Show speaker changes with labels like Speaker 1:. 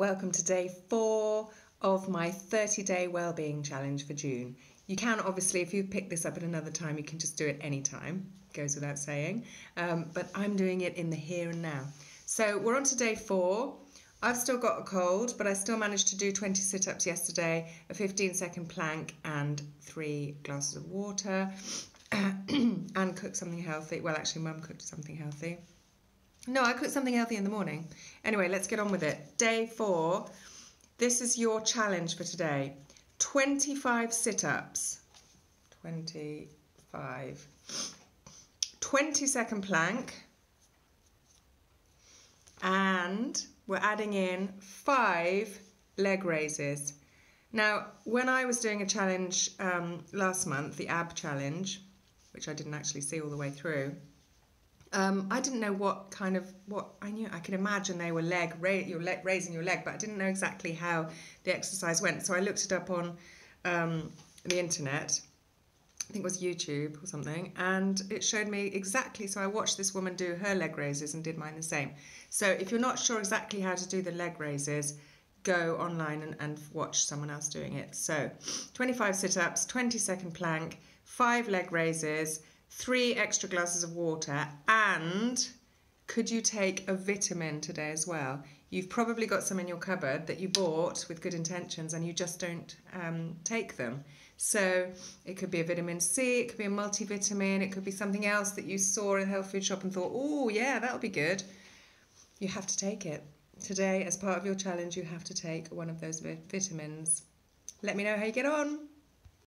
Speaker 1: welcome to day four of my 30 day wellbeing challenge for June. You can obviously, if you pick this up at another time, you can just do it any time, goes without saying. Um, but I'm doing it in the here and now. So we're on to day four. I've still got a cold, but I still managed to do 20 sit ups yesterday, a 15 second plank, and three glasses of water, and cook something healthy. Well, actually, mum cooked something healthy. No, I cooked something healthy in the morning. Anyway, let's get on with it. Day four. This is your challenge for today 25 sit ups. 25. 20 second plank. And we're adding in five leg raises. Now, when I was doing a challenge um, last month, the ab challenge, which I didn't actually see all the way through, um, I didn't know what kind of what I knew. I could imagine they were leg, ra- your leg raising your leg, but I didn't know exactly how the exercise went. So I looked it up on um, the internet. I think it was YouTube or something, and it showed me exactly. So I watched this woman do her leg raises and did mine the same. So if you're not sure exactly how to do the leg raises, go online and, and watch someone else doing it. So 25 sit ups, 20 second plank, five leg raises three extra glasses of water, and could you take a vitamin today as well? You've probably got some in your cupboard that you bought with good intentions and you just don't um, take them. So it could be a vitamin C, it could be a multivitamin, it could be something else that you saw in a health food shop and thought, oh, yeah, that'll be good. You have to take it. Today, as part of your challenge, you have to take one of those vitamins. Let me know how you get on.